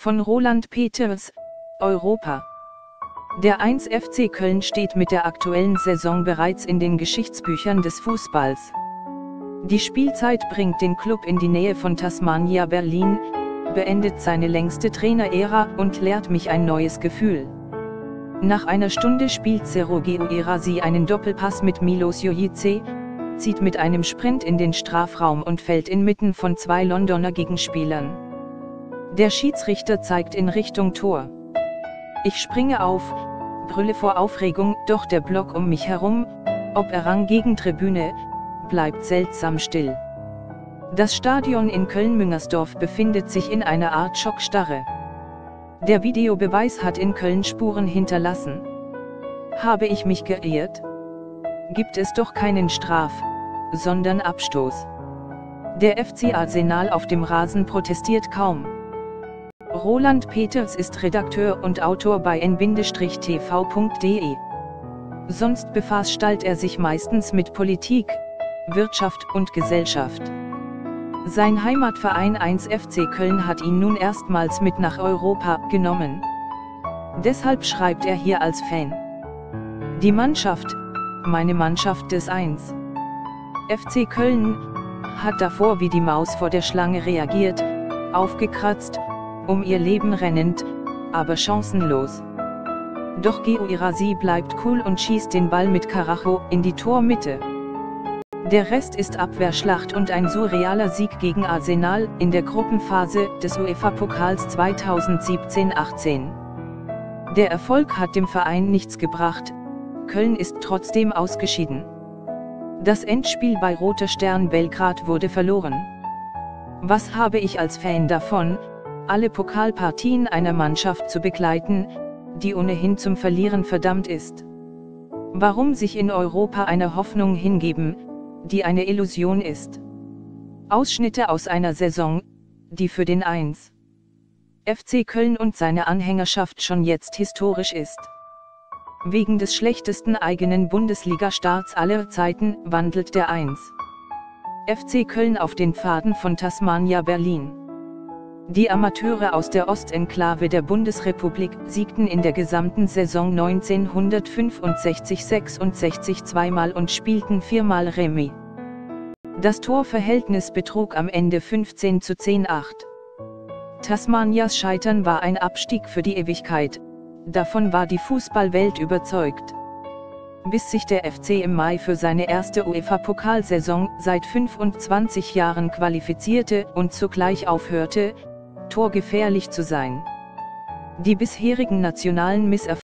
Von Roland Peters, Europa. Der 1 FC Köln steht mit der aktuellen Saison bereits in den Geschichtsbüchern des Fußballs. Die Spielzeit bringt den Club in die Nähe von Tasmania Berlin, beendet seine längste Trainerära und lehrt mich ein neues Gefühl. Nach einer Stunde spielt Serogio Irasi einen Doppelpass mit Milos Jojice, zieht mit einem Sprint in den Strafraum und fällt inmitten von zwei Londoner Gegenspielern. Der Schiedsrichter zeigt in Richtung Tor. Ich springe auf, brülle vor Aufregung, doch der Block um mich herum, ob er Rang gegen Tribüne, bleibt seltsam still. Das Stadion in Köln-Müngersdorf befindet sich in einer Art Schockstarre. Der Videobeweis hat in Köln Spuren hinterlassen. Habe ich mich geirrt? Gibt es doch keinen Straf, sondern Abstoß. Der FC Arsenal auf dem Rasen protestiert kaum. Roland Peters ist Redakteur und Autor bei n-tv.de. Sonst befasst er sich meistens mit Politik, Wirtschaft und Gesellschaft. Sein Heimatverein 1 FC Köln hat ihn nun erstmals mit nach Europa genommen. Deshalb schreibt er hier als Fan. Die Mannschaft, meine Mannschaft des 1. FC Köln, hat davor wie die Maus vor der Schlange reagiert, aufgekratzt, um ihr Leben rennend, aber chancenlos. Doch Geo Irasi bleibt cool und schießt den Ball mit Karacho in die Tormitte. Der Rest ist Abwehrschlacht und ein surrealer Sieg gegen Arsenal in der Gruppenphase des UEFA-Pokals 2017-18. Der Erfolg hat dem Verein nichts gebracht, Köln ist trotzdem ausgeschieden. Das Endspiel bei Roter Stern Belgrad wurde verloren. Was habe ich als Fan davon, alle Pokalpartien einer Mannschaft zu begleiten, die ohnehin zum Verlieren verdammt ist? Warum sich in Europa einer Hoffnung hingeben, die eine Illusion ist. Ausschnitte aus einer Saison, die für den 1. FC Köln und seine Anhängerschaft schon jetzt historisch ist. Wegen des schlechtesten eigenen Bundesliga-Starts aller Zeiten wandelt der 1. FC Köln auf den Pfaden von Tasmania Berlin. Die Amateure aus der Ostenklave der Bundesrepublik siegten in der gesamten Saison 1965-66 zweimal und spielten viermal Remis. Das Torverhältnis betrug am Ende 15 zu 10-8. Tasmanias Scheitern war ein Abstieg für die Ewigkeit, davon war die Fußballwelt überzeugt. Bis sich der FC im Mai für seine erste UEFA-Pokalsaison seit 25 Jahren qualifizierte und zugleich aufhörte, torgefährlich zu sein. Die bisherigen nationalen Misserfolge